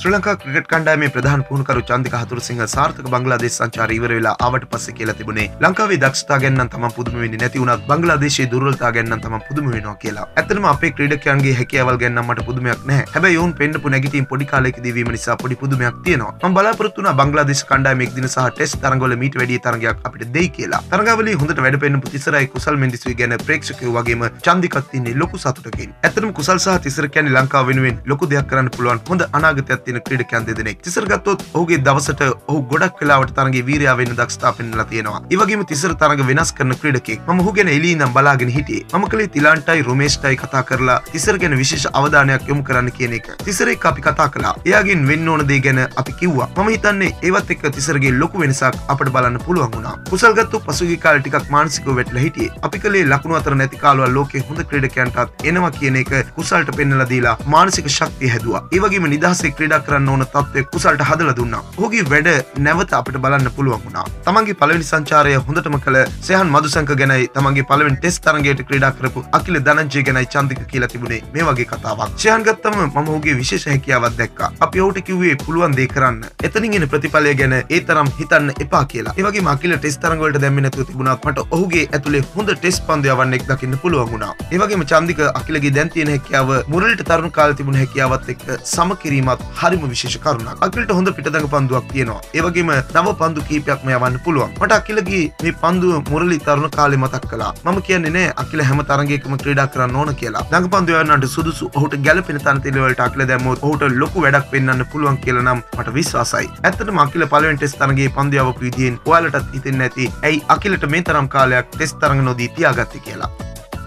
Sri Lanka cricket කණ්ඩායමේ ප්‍රධාන පුහුණුකරු චන්දික හතුරුසිංහ සාර්ථක බංග්ලාදේශ සංචාරය ඉවර වෙලා ආවට පස්සේ කියලා තිබුණේ ලංකාවේ දක්ෂතා ගැන නම් තමන් පුදුම වෙන්නේ නැති වුණත් බංග්ලාදේශයේ දුර්වලතා ගැන නම් තමන් පුදුම වෙනවා කියලා. ඇත්තටම අපේ ක්‍රීඩකයන්ගේ හැකියාවල් ගැන නම් මට පුදුමයක් නැහැ. හැබැයි ඔවුන් පෙන්නපු නැගිටීම් පොඩි කාලයකදී වීම නිසා පොඩි පුදුමයක් තියෙනවා. මම බලාපොරොත්තු වුණා බංග්ලාදේශ කණ්ඩායම එක් දින සහ ටෙස්ට් තරඟවල මීට වැඩි තරඟයක් අපිට දෙයි කියලා. තරඟාවලිය හොඳට වැඩ පෙන්නපු තිසරයි කුසල් මෙන්දිසුයි ගැන ප්‍රේක්ෂකයෝ වගේම චන්දිකත් ඉන්නේ ලොකු සතුටකින්. ඇත්තටම කුසල් සහ තිසර කියන්නේ ලංකාව වෙනුවෙන් ලොකු දෙයක් කරන්න පුළුවන් හොඳ අනාගතයක් තියෙන ක්‍රීඩකයන් දෙදෙනෙක්. තිසර ගත්තොත් ඔහුගේ දවසට ඔහු ගොඩක් වෙලාවට තරගේ වීරයා වෙන්න දක්ෂතා පෙන්වලා තියෙනවා. ඒ වගේම තිසර තරග වෙනස් කරන ක්‍රීඩකෙක්. මම ඔහු ගැන එළියේ ඉඳන් බලාගෙන හිටියේ. මම කලේ තිලාන්ටයි රොමේෂ්ටයි කතා කරලා තිසර ගැන විශේෂ අවධානයක් යොමු කරන්න කියන එක. තිසර එක්ක අපි කතා කළා. එයාගෙන් වෙන්න ඕන දේ ගැන අපි කිව්වා. මම හිතන්නේ ඒවත් එක්ක තිසරගේ ලොකු වෙනසක් අපිට බලන්න පුළුවන් වුණා. කුසල් ගත්තු පසුගිය කාලේ ටිකක් මානසිකව වැටලා හිටියේ. අපි කලේ ලකුණු අතර නැති කාලවල ලෝකේ හොඳ ක්‍රීඩකයන්ටත් එනවා කියන එක කුසල්ට පෙන්නලා දීලා මානසික ශක්තිය හැදුවා. ඒ වගේම නිදහසේ ක්‍රීඩා කරන්න ඕන තත්ත්වය කුසල්ට හදලා දුන්නා. ඔහුගේ වැඩ නැවත අපිට බලන්න පුළුවන් වුණා. තමන්ගේ පළවෙනි සංචාරය හොඳටම කළ සයන් මදුසංක ගැනයි තමන්ගේ පළවෙනි ටෙස්ට් තරගයට ක්‍රීඩා කරපු අකිල ධනංජය ගැනයි චන්දික කියලා තිබුණේ මේ වගේ කතාවක්. ෂයන් ගත්තම මම ඔහුගේ විශේෂ හැකියාවක් දැක්කා. අපි ඔහුට කිව්වේ පුළුවන් දේ කරන්න. එතනින් එන ප්‍රතිඵලය ගැන ඒ තරම් හිතන්න එපා කියලා. ඒ වගේම අකිල ටෙස්ට් තරඟ වලට දැම්මේ නැතුව තිබුණාත් මට ඔහුගේ ඇතුලේ හොඳ ටෙස්ට් පන්දු යවන්නෙක් දකින්න පුළුවන් වුණා. ඒ වගේම චන්දික අකිලගේ දැන් තියෙන හැකියාව මුරලිට තරුණ කාලේ තිබුණ හැකියාවත් එක්ක සම කිරීමත් හරිම විශේෂ කරුණක්. අකිලට හොඳ පිටදඟ පන්දුවක් තියෙනවා. ඒ වගේම නව පන්දු කීපයක්ම යවන්න පුළුවන්. මට අකිලගේ මේ පන්දුව මුරලි තරුණ කාලේ මතක් කළා. මම කියන්නේ නෑ අකිල හැම තරගයකම ක්‍රීඩා කරන්න ඕන කියලා. දඟ පන්දු යවන්නට සුදුසු ඔහුට ගැළපෙන තනතිල වලට අකිල දැම්මොත් ඔහුට ලොකු වැඩක් පෙන්වන්න පුළුවන් කියලා නම් මට විශ්වාසයි. ඇත්තටම අකිල පළවෙනි ටෙස්ට් තරගයේ පන්දු යවපු විදිහෙන් ඔයාලටත් හිතෙන්නේ නැති. ඇයි අකිලට මේ තරම් කාලයක් ටෙස්ට් තරග නොදී තියාගත්තේ කියලා.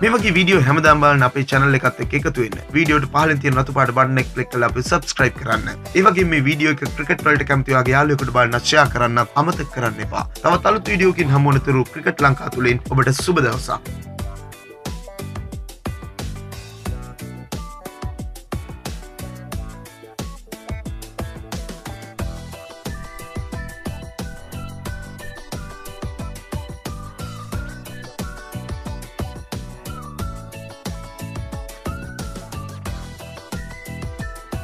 මේගේ වීඩියෝ හැමදාම් බලන්න අපේ channel එකත් එක්ක එකතු වෙන්න. වීඩියෝට පහලින් තියෙන රතු පාට බටන් එක ක්ලික් කරලා අපි subscribe කරන්න. ඒ වගේම මේ වීඩියෝ එක ක්‍රිකට් වලට කැමති වගේ යාළුවෙකුට බලන්න share කරන්න අමතක කරන්න එපා. තවත් අලුත් වීඩියෝකින් හමු වෙනතුරු ක්‍රිකට් ලංකාව තුලින් ඔබට සුබ දවසක්.